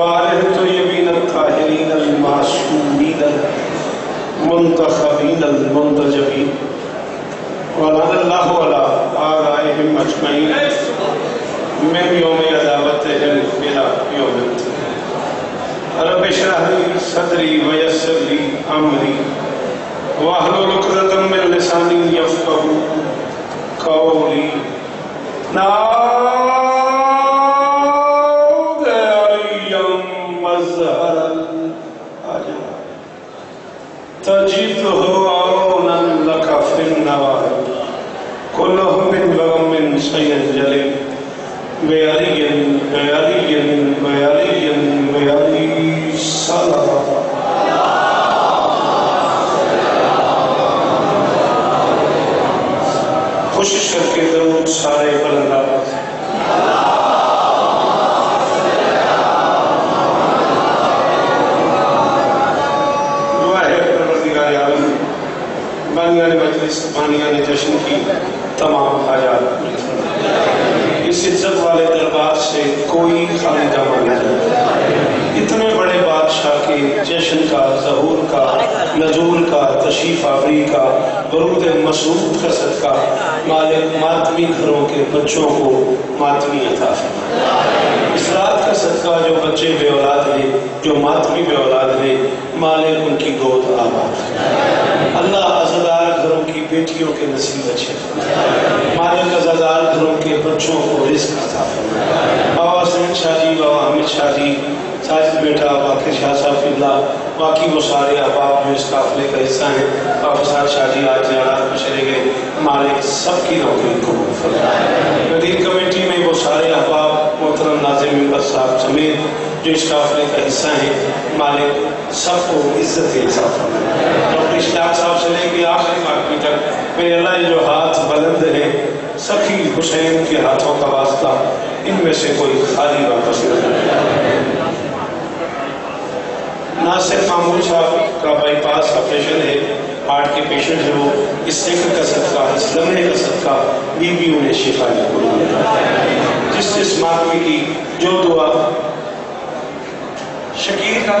وآله الطيبين الطاهرين المعصومين المنتخبين المنتجبين ولعن الله على آبائهم أجمعين من يوم عداوتهم إلى يوم الدين رب اشرح لي صدري ويسر لي أمري واحلل عقدة من لساني يفقهوا قولي نعوذ عليا مظهر الأجر تجده عونا لك في النوار كلهم من بغم سينجلي بيالي بيالي بيالي بيالي صلاة کوشش کر کے درود سارے بلندہ دعا ہے پروردگار عالم بانیان مجلس بانیان جشن کی تمام حاجات اس عزت والے دربار سے کوئی خالی جمع نہ جائے اتنے بڑے بادشاہ کے جشن کا، ظہور کا نزول کا، تشریف آوری کا برود مسعود کا صدقہ مالک ماتمی گھروں کے بچوں کو ماتمی عطا فرمائے۔ اس رات کا صدقہ جو بچے بے اولاد ہیں جو ماتمی بے اولاد ہیں مالک ان کی گود آباد اللہ عزدار گھروں کی بیٹیوں کے نصیب اچھے مالک عزدار گھروں کے بچوں کو رزق عطا فرمائے۔ بابا سمن شاہ جی بابا حمید شاہ جی ساجد بیٹا باقی شاہ صاحب اللہ باقی وہ سارے احباب جو اس قافلے کا حصہ ہیں بابا صاحب شاہ جی آج زیارات میں چلے گئے۔ مالک سب کی نوکری کو۔ فرمائے ندیر کمیٹی میں وہ سارے احباب، محترم ناظم ممبر صاحب سمیت جو اس قافلے کا حصہ ہیں، مالک سب کو عزت انصاف فرمائے ڈاکٹر اشتیاق صاحب سے لے کے آخری باقی تک۔ میرے اللہ جو ہاتھ بلند ہیں سخی حسین کے ہاتھوں کا واسطہ ان میں سے کوئی خالی واپس نہ ناصر معمول صاحب کا بائی پاس آپریشن ہے ہارٹ کے پیشنٹ ہے وہ اس سیکر کا صدقہ اس لمحے کا صدقہ بی بی انہیں شفا جس جس ماتمی کی جو دعا شکیر کا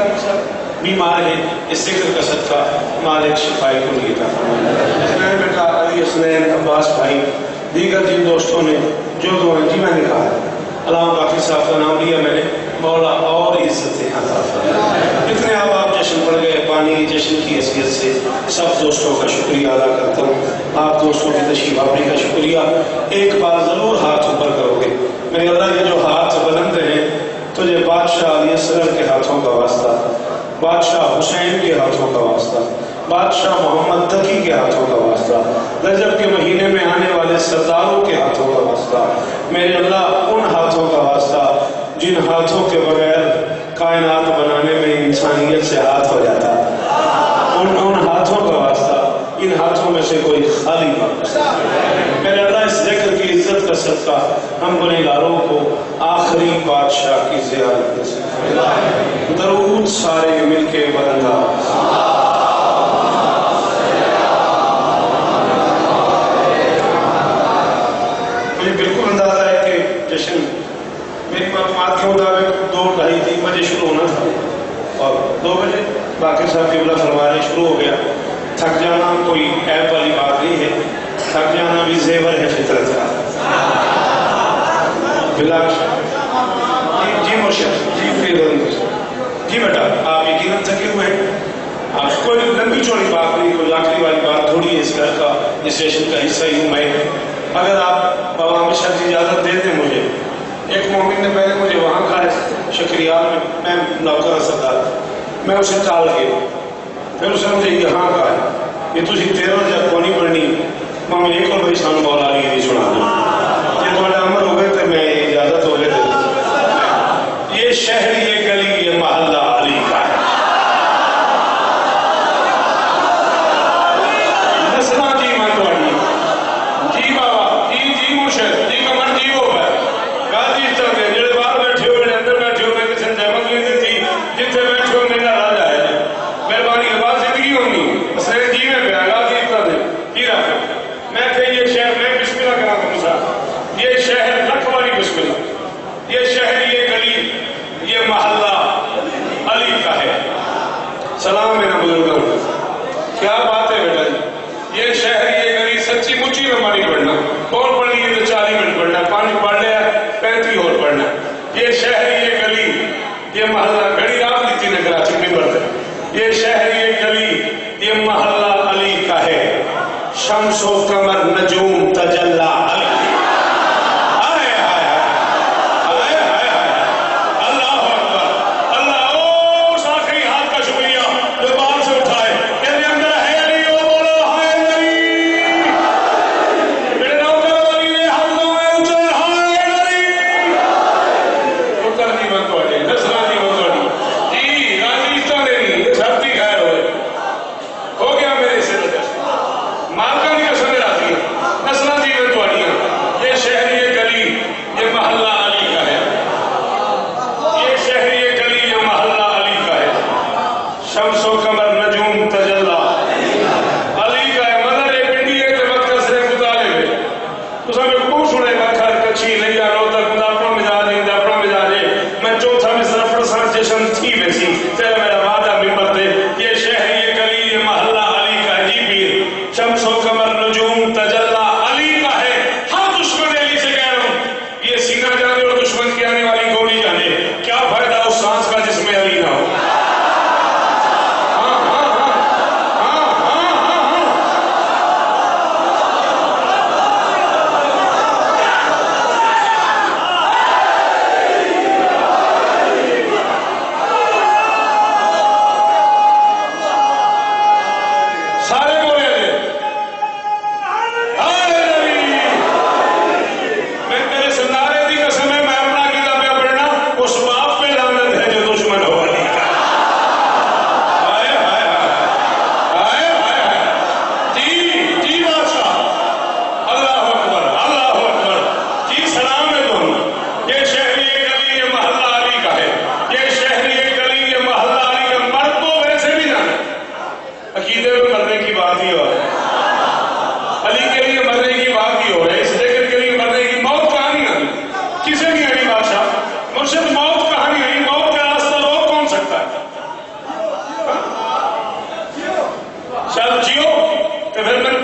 بیمار ہے اس سیکر کا صدقہ مالک شفائی کو لیے تھا حسنین بیٹا علی حسنین عباس بھائی دیگر جن دوستوں نے جو دعائیں جی میں نے کہا علامہ باقی صاحب کا نام لیا میں نے۔ مولا اور عزت عطا فرمائے۔ اتنے اب آپ جشن پڑ گئے، پانی جشن کی حیثیت سے سب دوستوں کا شکریہ ادا کرتا ہوں۔ آپ دوستوں کی تشریف آوری کا شکریہ۔ ایک بار ضرور ہاتھ اوپر کرو گے۔ میرے اللہ، یہ جو ہاتھ بلند ہیں تجھے بادشاہ علی اصغر کے ہاتھوں کا واسطہ، بادشاہ حسین کے ہاتھوں کا واسطہ، بادشاہ محمد تقی کے ہاتھوں کا واسطہ، رجب کے مہینے میں آنے والے سرداروں کے ہاتھوں کا واسطہ، میرے اللہ، ان ہاتھوں کا واسطہ جن ہاتھوں کے بغیر کائنات بنانے میں انسانیت سے ہاتھ ہو جاتا۔ ان ان ہاتھوں کا واسطہ، ان ہاتھوں میں سے کوئی خالی بات۔ میرے اللہ اس ذکر کی عزت کا صدقہ ہم گنہگاروں کو آخری بادشاہ کی زیارت۔ درود سارے مل کے بلندہ میری معلومات کے مطابق دو ڈھائی تین بجے شروع ہونا۔ تھا اور دو بجے باقی صاحب قبلہ فرمانے شروع ہو گیا۔ تھک جانا کوئی ایپ والی بات نہیں ہے۔ تھک جانا بھی زیور ہے فطرت کا۔ بلاک جی مرشد جی فریدن جی بیٹا، آپ یقیناً تھکے ہوئے ہیں۔ آپ کوئی لمبی چوڑی بات نہیں، کوئی آخری والی بات تھوڑی ہے اس گھر کا، اس سیشن کا حصہ ہی ہوں میں۔ اگر آپ بابا ہمیشہ جی اجازت دے دیں مجھے ایک مومن نے پہلے مجھے وہاں کھا ہے میں میں نوکر سردار، میں اسے ٹال گیا پھر اس نے مجھے یہاں کہا، یہ تجھے تیرہ جا کونی پڑھنی ماں میں ایک اور بھائی سان بول آ رہی ہے سنا دوں یہ تمہارے امر ہو گئے تھے، میں اجازت ہو گئے تھے۔ یہ شہر یہ فمرنجهم تجلى شاید جیو کہ پھر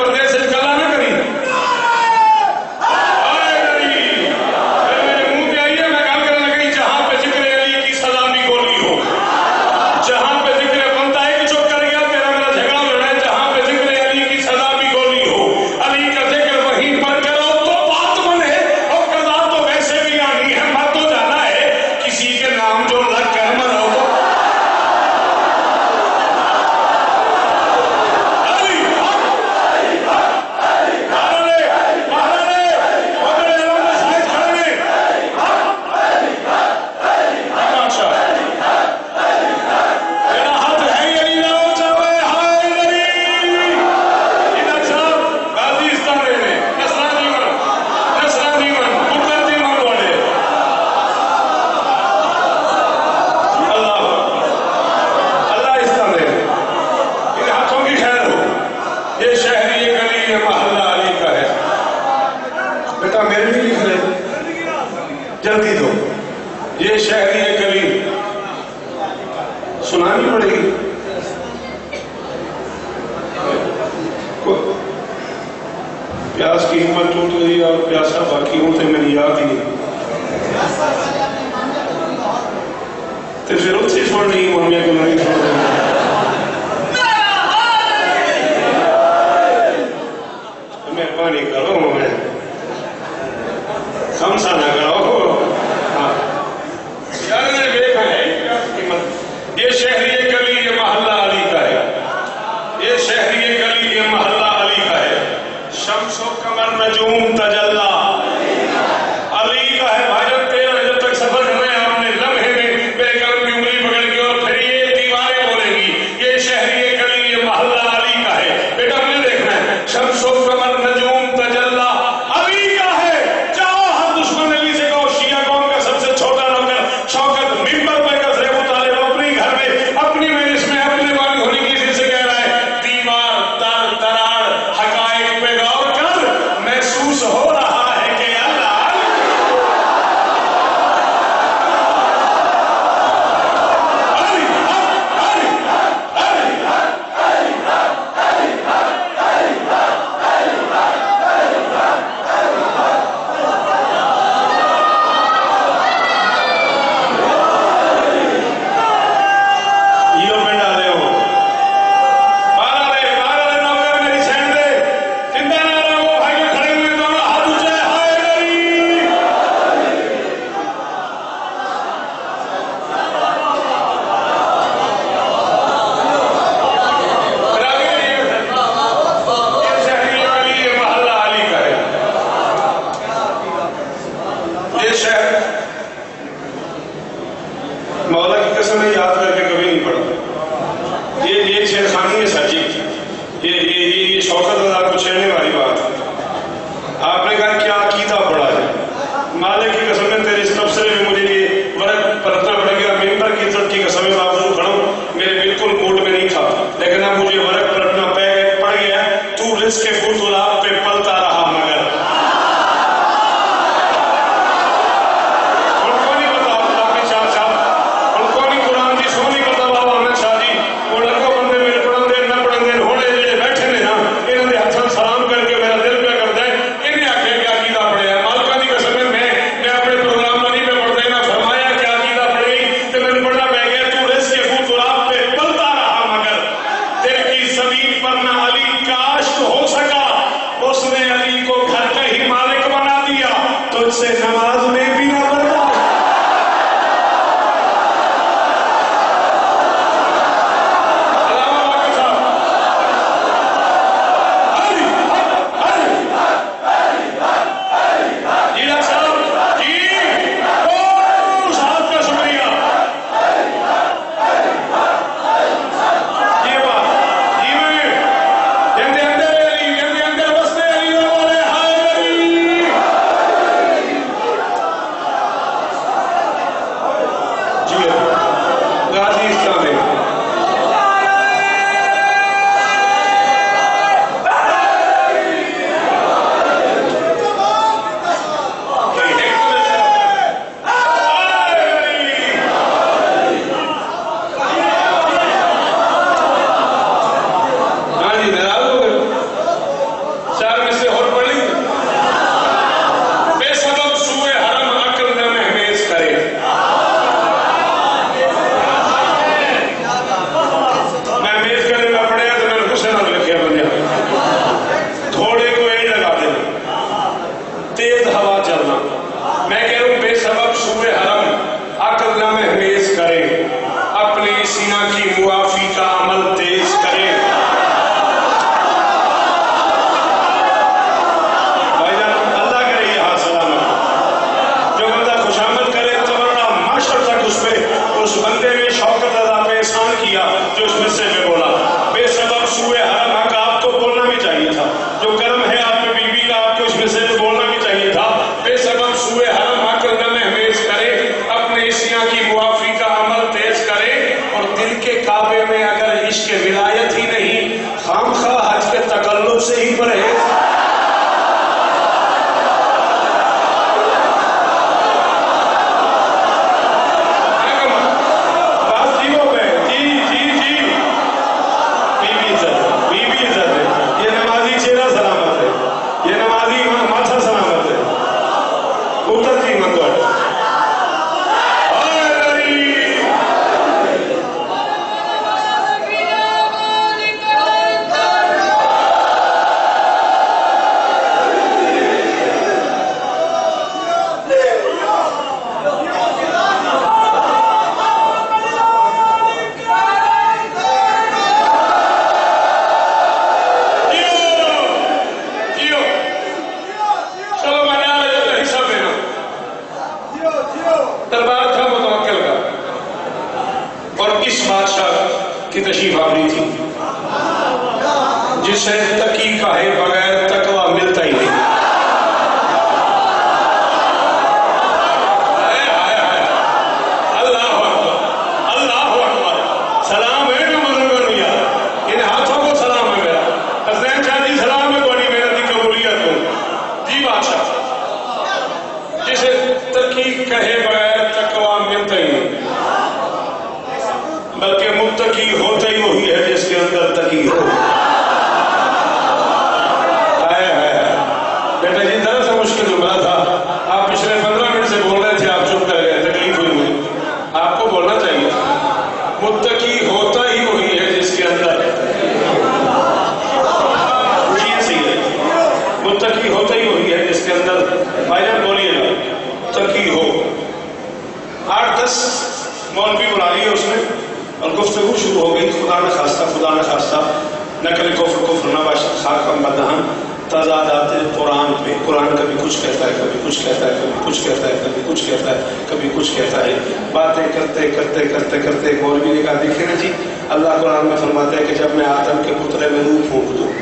فرماتے ہیں کہ جب میں آدم کے پتلے میں منہ پھونک دوں،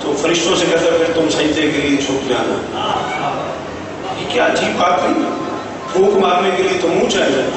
تو فرشتوں سے کہتے پھر تم سجدے کے لیے جھک جانا۔ یہ کیا عجیب بات ہے؟ پھونک مارنے کے لیے تو منہ چاہیے۔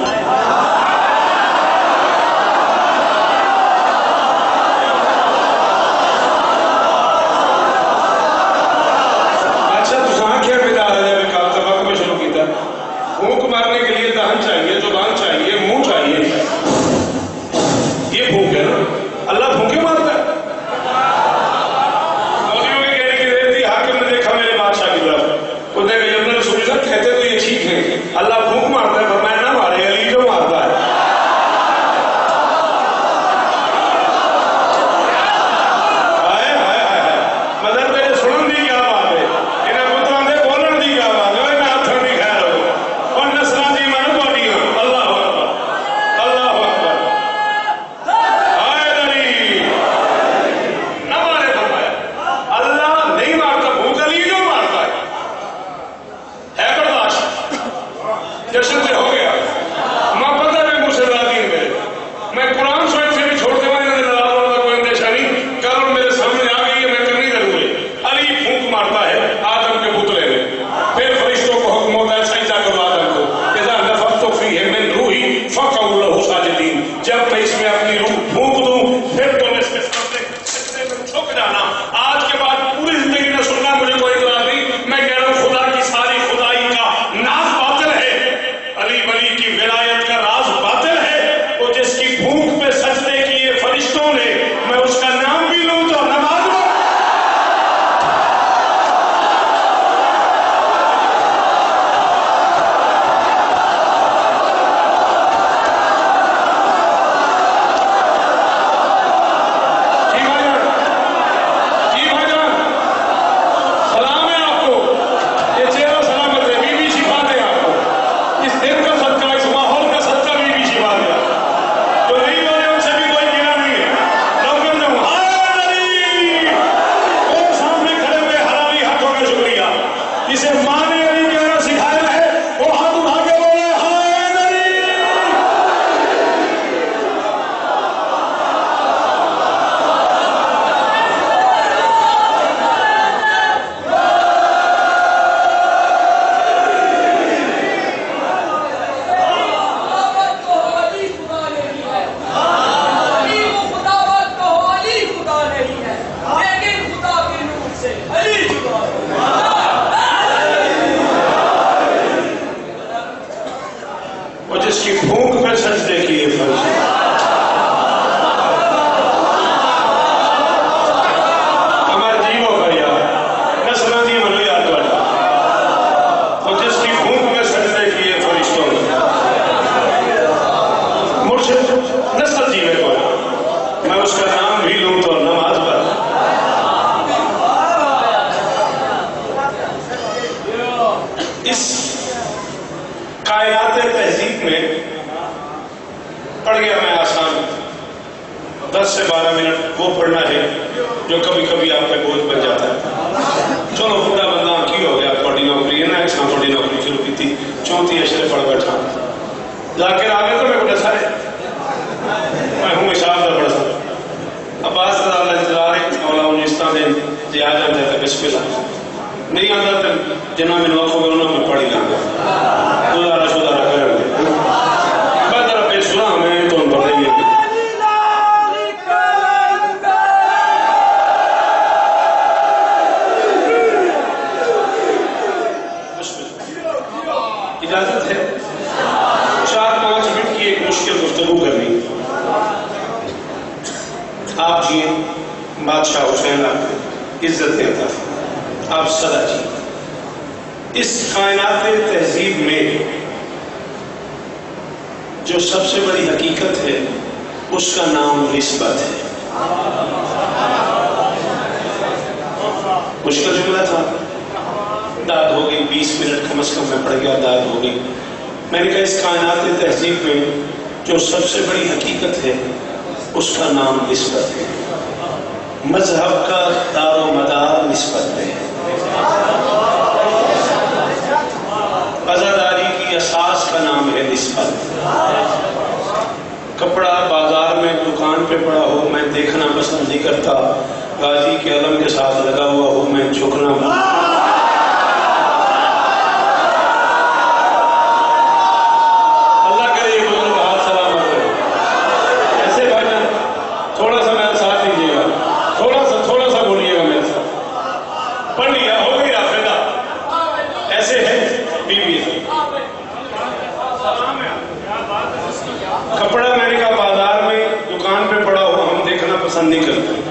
کپڑا میں نے کہا بازار میں دکان پہ پڑا ہو ہم دیکھنا پسند نہیں کرتے۔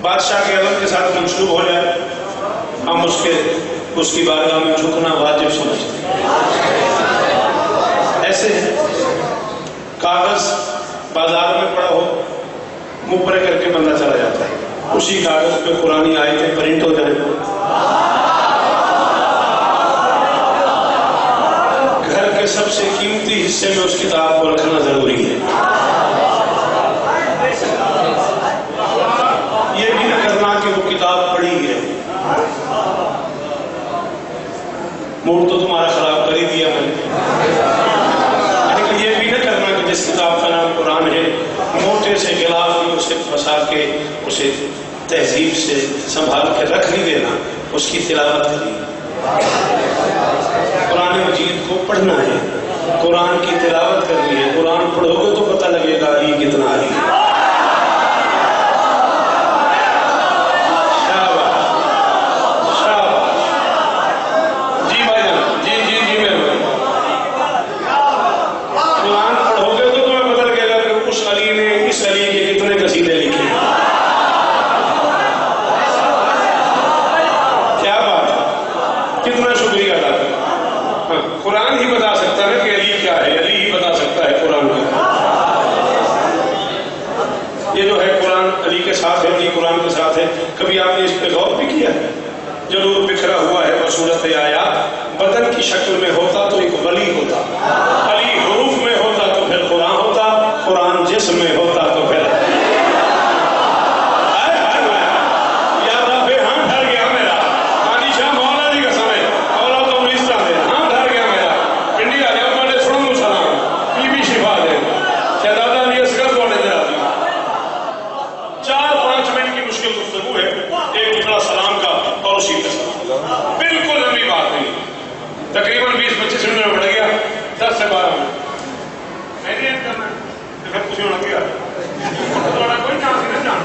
بادشاہ کے عدم کے ساتھ منسوب ہو جائے، ہم اس کے، اس کی بارگاہ میں جھکنا واجب سمجھتے ایسے کاغذ بازار میں پڑا ہو منہ پر کر کے بندہ چلا جاتا ہے۔ اسی کاغذ پہ قرآن آئے تھے پرنٹ ہو جائے۔ گھر کے سب سے حصے میں اس کتاب کو رکھنا ضروری ہے۔ یہ بھی نہ کرنا کہ وہ کتاب پڑھی ہے۔ موڈ تو تمہارا خراب کر ہی دیا میں نے۔ لیکن یہ بھی نہ کرنا کہ جس کتاب کا نام قرآن ہے، موٹے سے گلاف میں اسے پھنسا کے اسے تہذیب سے سنبھال کے رکھ نہیں دینا، اس کی تلاوت کرنی۔ قرآن مجید کو پڑھنا ہے۔ قرآن کی تلاوت کرنی ہے۔ قرآن پڑھو گے تو پتہ لگے گا علی کتنا علی ہے۔ شاباش، شاباش۔ جی بھائی جان جی جی جی مہربانی قرآن پڑھو گے تو تمہیں پتہ لگے گا کہ اس علی نے اس علی کے کتنے قصیدے لکھے ہیں کیا بات ہے کتنا شکریہ ادا کریں ہاں، قرآن ہی بتا سکتا ہے کہ علی کیا ہے علی ہی بتا سکتا ہے قرآن کیا ہے یہ جو ہے قرآن علی کے ساتھ ہے علی قرآن کے ساتھ ہے۔ کبھی آپ نے اس پہ غور بھی کیا؟ ہے ضرور بکھرا ہوا ہے بصورت آیا بدن کی شکل میں ہوتا تو ایک ولی ہوتا۔ علی حروف میں ہوتا تو پھر قرآن ہوتا، قرآن جسم میں ہوتا تو پھر ہائے ہائے ہائے۔ یا رب ہاں ڈر گیا میرا آدھی شاہ مولا جی کا سمے مولا تو انیس طرح دے ہاں ڈر گیا میرا پنڈی آ گیا بڑے سنوں سلام یہ بھی شفا دے شہزادہ علی اصغر تو نے دے چار پانچ منٹ کی مشکل گفتگو ہے ایک ٹکڑا سلام کا اور اسی کا سلام بالکل لمبی بات نہیں تقریباً بیس پچیس منٹ میں بڑھ گیا دس سے بارہ منٹ میں نے ایڈ کرنا ہے تو پھر کچھ ہونا گیا تھوڑا کوئی چانس نہیں جان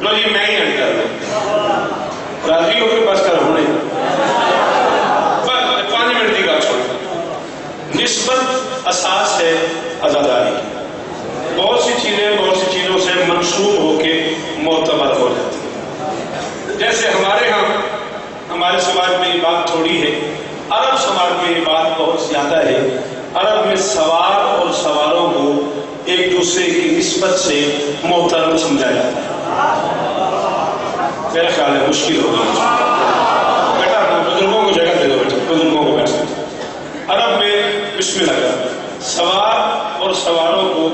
لو جی میں ہی ایڈ کر رہا ہوں راضی ہو کے بس کر ہونے بس پانچ منٹ کی بات چھوڑ نسبت اساس ہے ازاداری کی بہت سی چیزیں بہت سی چیزوں سے منسوب ہو کے معتبر ہو جاتی ہیں جیسے ہمارے ہاں ہمارے سماج میں یہ بات تھوڑی ہے عرب سماج میں یہ بات بہت زیادہ ہے عرب میں سوار اور سواروں کو ایک دوسرے کی نسبت سے محترم سمجھا جاتا ہے میرا خیال ہے مشکل ہوگا بیٹا، بزرگوں کو جگہ دے دو بیٹا، بزرگوں کو بیٹھ عرب میں بسم اللہ کر سوار اور سواروں کو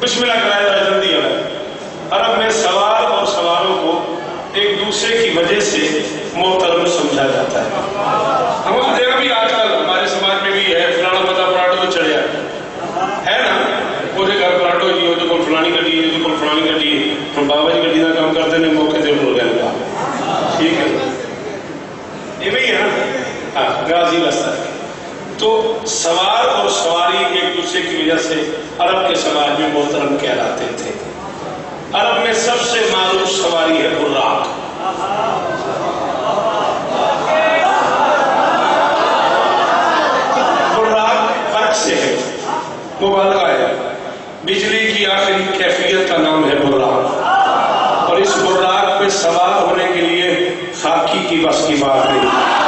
بسم اللہ کرایا جائے، جلدی ہے عرب میں سوار اور سواروں کو ایک دوسرے کی وجہ سے محترم سمجھا جاتا ہے۔ ہمارے یہاں بھی آج کل ہمارے سماج میں بھی ہے فلانا پتا پراٹو تو چڑھیا ہے نا وہ گھر پراٹو جی وہ کوئی فلانی گڈی ہے کوئی فلانی گڈی ہے۔ ہم بابا جی گڈی کا کام کرتے ہیں موقع سے بول رہے ہیں ٹھیک ہے۔ بھی ہے نا؟ ہاں غازی بستہ تو سوار اور سواری ایک دوسرے کی وجہ سے عرب کے سماج میں محترم کہلاتے تھے۔ عرب میں سب سے معروف سواری ہے براق فرق سے ہے مبالغہ ہے بجلی کی کیفیت کا نام ہے براق اور اس براق پہ سوار ہونے کے لیے خاکی کی بس کی بات نہیں۔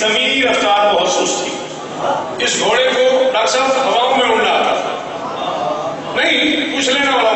زمینی رفتار بہت سست تھی۔ اس گھوڑے کو ڈاکٹر صاحب ہواؤں میں اڑنا تھا۔ نہیں، پوچھ لینا والا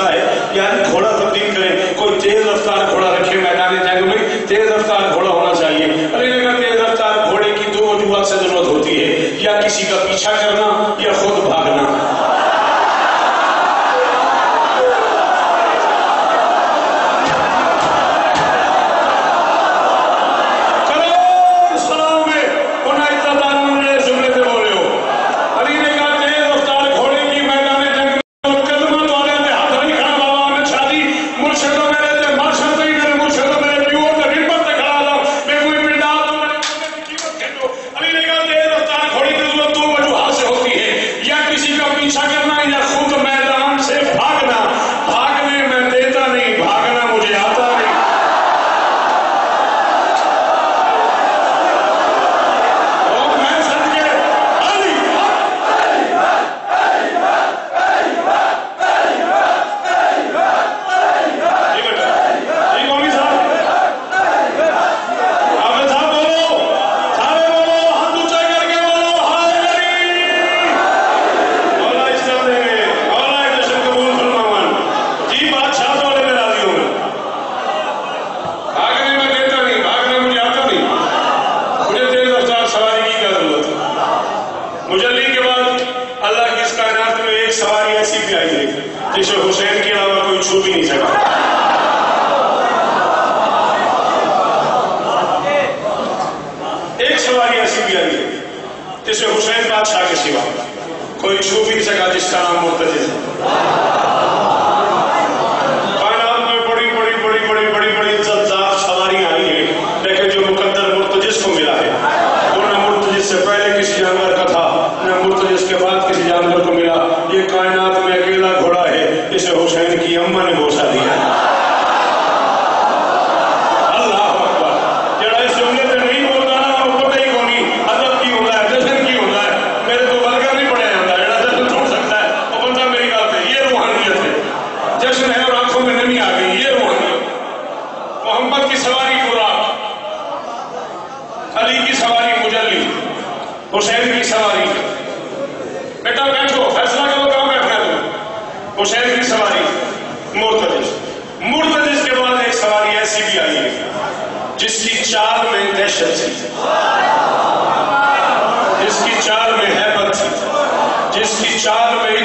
ہے یار گھوڑا تبدیل کرے کوئی تیز رفتار گھوڑا رکھے میدان جنگ میں، تیز رفتار گھوڑا ہونا چاہیے۔ ارے تیز رفتار گھوڑے کی دو وجوہات سے ضرورت ہوتی ہے، یا کسی کا پیچھا کرنا، یا خود بھاگنا۔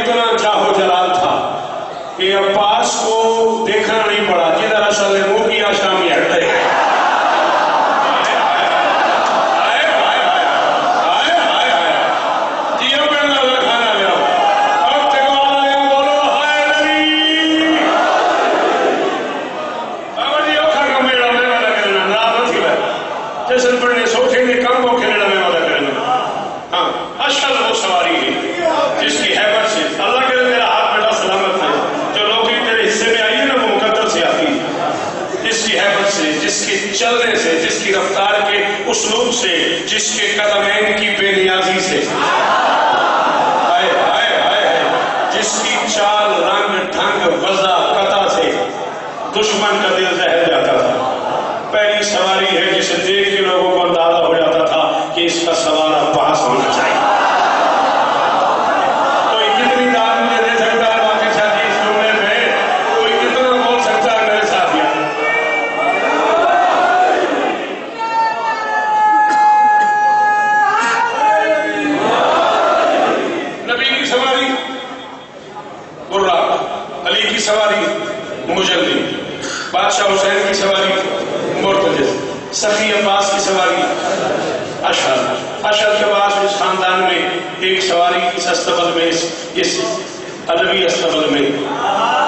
اتنا چاہو جلال تھا کہ عباس کو دیکھنا نہیں پڑا۔ جی دراصل سے جس کے قدمین کی بے نیازی سے۔ آئے آئے آئے جس کی چال رنگ ڈھنگ وزا قطع سے دشمن کا دل زہر جاتا تھا۔ پہلی سواری ہے جسے دیکھ کے لوگوں کو اندازہ ہو جاتا تھا کہ اس کا سوال Assalamu alaikum.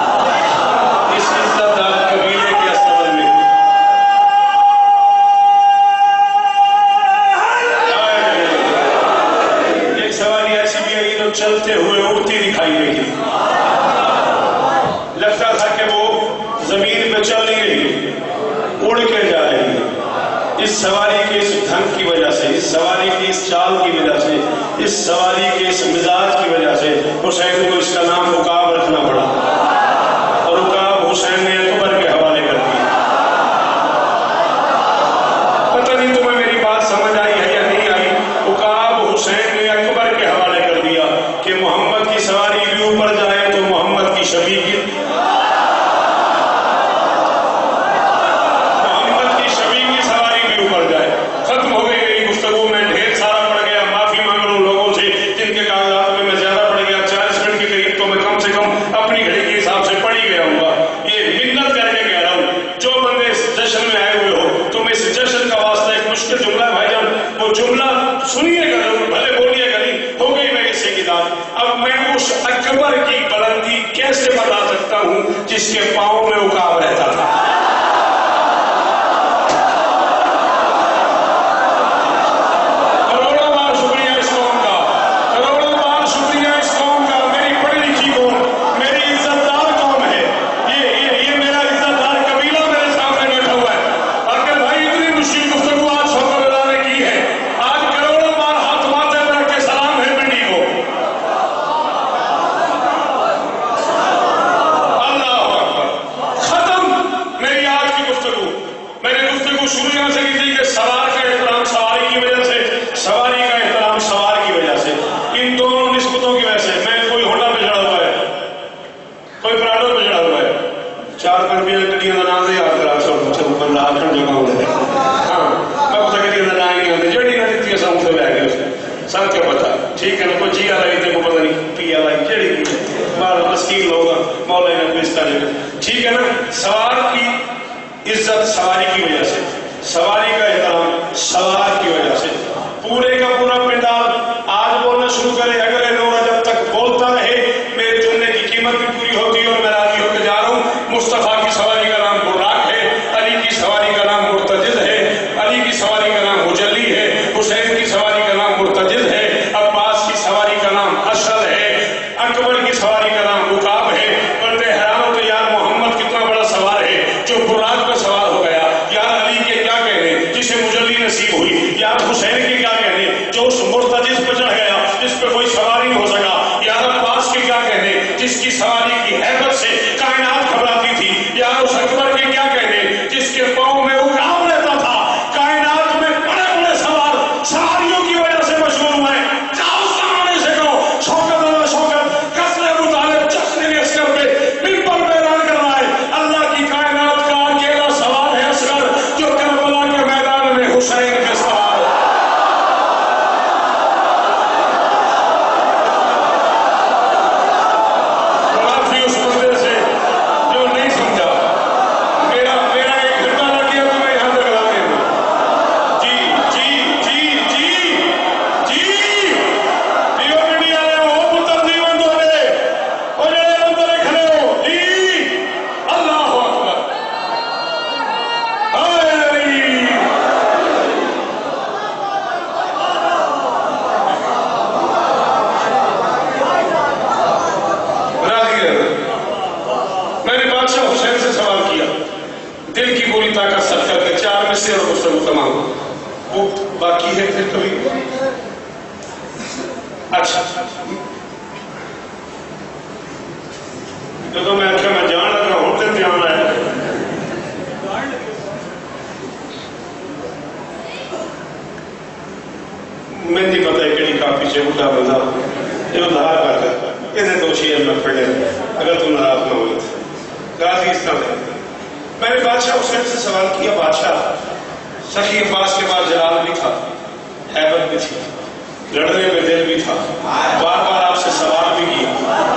تھے غازی میں نے بادشاہ حسین سے سوال کیا، بادشاہ، سخی عباس کے بعد جلال بھی تھا، حیبت بھی تھی، لڑنے میں دل بھی تھا۔ بار بار آپ سے سوال بھی کیا،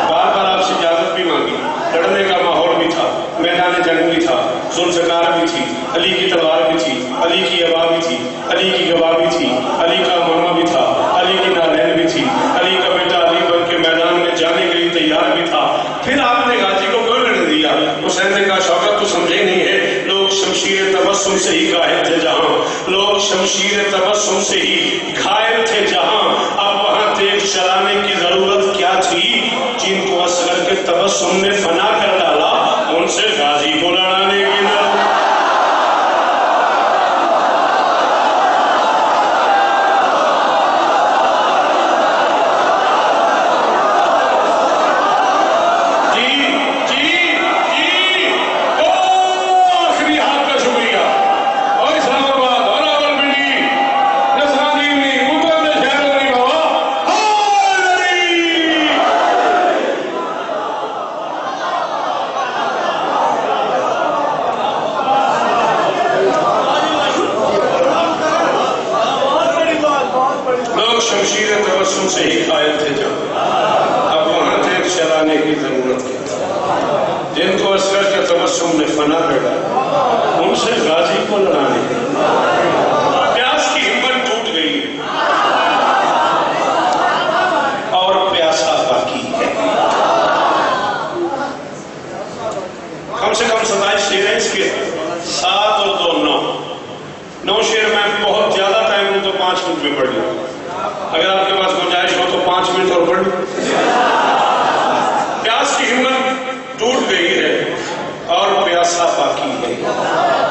بار بار آپ سے اجازت بھی مانگی۔ لڑنے کا ماحول بھی تھا، میدان جنگ بھی تھا، ذوالفقار بھی تھی، علی کی تلوار بھی تھی، علی کی ہوا بھی تھی، علی کی گواہ بھی تھی، علی کا ماما بھی تھا، علی کی نالین بھی تھی علی کا بیٹا علی بن کے میدان میں جانے کے لیے تیار بھی تھا پھر آپ نے غازی کو کیوں لڑنے دیا حسین نے کہا شوکت تو سمجھے نہیں ہے لوگ شمشیر تبسم سے ہی غائب تھے جہاں۔ لوگ شمشیر تبسم سے ہی غائب تھے جہاں۔ اب وہاں تیز چلانے کی ضرورت کیا تھی؟ جن کو اصغر کے تبسم نے فنا کر ڈالا، ان سے غازی کو لڑانے کی ضرورت جی جی جی او آخری ہاتھ کا شکریہ اور اسلام آباد اور راولپنڈی نسرانی میں مقدم شہر علی بابا حاضری لوگ شمشیر تبسم سے ہی قائل تھے جب اب وہاں تیز چلانے کی ضرورت کیا تھی جن کو اصغر کے تبسم ان سے غازی کو لڑانے کی پیاس کی ہمت ٹوٹ گئی ہے اور پیاسا باقی ہے کم سے کم ستائیس شیر ہیں اس کے سات اور دو نو نو شیر میں بہت زیادہ ٹائم ہوں تو پانچ منٹ میں پڑھ لوں اگر آپ کے پاس گنجائش ہو تو پانچ منٹ اور پڑھ لوں پیاس کی ہمت ٹوٹ گئی ہے اور پیاسا باقی ہے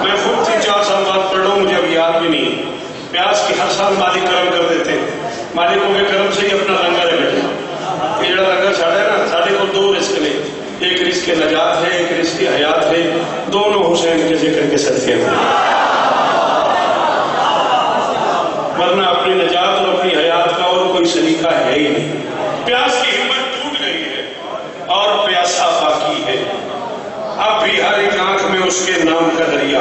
میں خود تین چار سال بعد پڑھ لوں مجھے اب یاد بھی نہیں پیاس کی ہر سال مالک کرم کر دیتے ہیں۔ مالکوں کے کرم سے ہی اپنا لنگر ہے بیٹھا یہ جڑا لنگر ساڑھا ہے نا ساڑھے کو دو رزق نے ایک رزق نجات ہے، ایک رزق حیات ہے۔ دونوں حسین کے ذکر کے صدقے ہیں۔ ورنہ اپنی نجات اور اپنی حیات کا اور کوئی سلیقہ ہے ہی نہیں۔ پیاس کی ہمت ٹوٹ گئی ہے اور پیاسا باقی ہے۔ اب بھی ہر ایک آنکھ میں اس کے نام کا دریا۔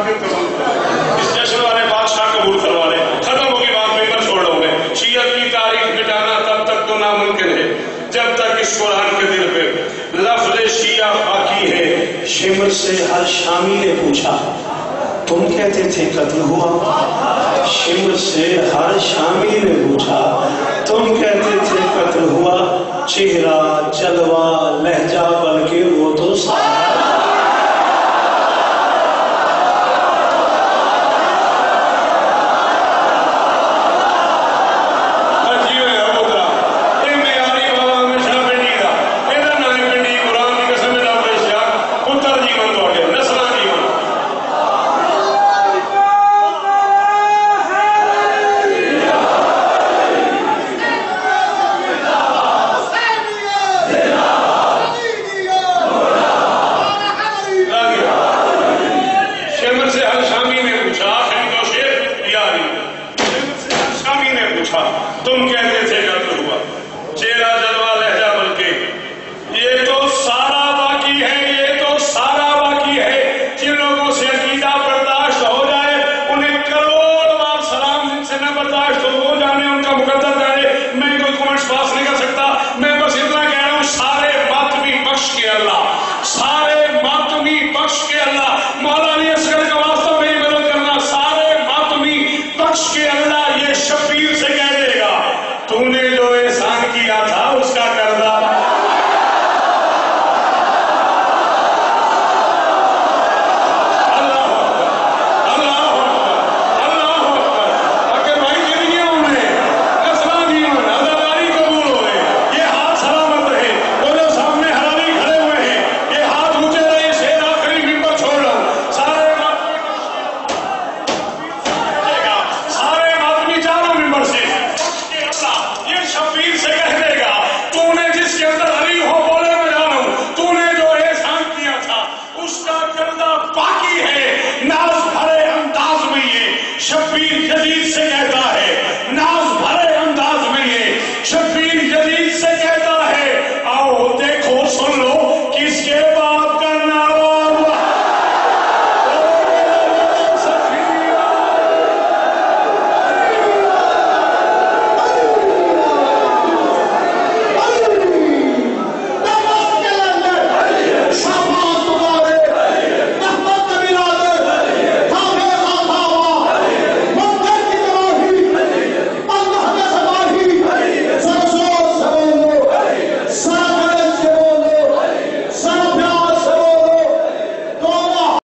کافر قبول اس جشن والے بادشاہ قبول کروا لے ختم ہوگی چھوڑ گے۔ کی تاریخ مٹانا تب تک تو ناممکن ہے، جب تک اس قرآن کے دل پہ لفظ شیعہ باقی ہے۔ شمر سے ہر شامی نے پوچھا، تم کہتے تھے قتل ہوا؟ شمر سے ہر شامی نے پوچھا، تم کہتے تھے قتل ہوا؟ چہرہ، جلوہ، لہجہ، بلکہ وہ تو سارا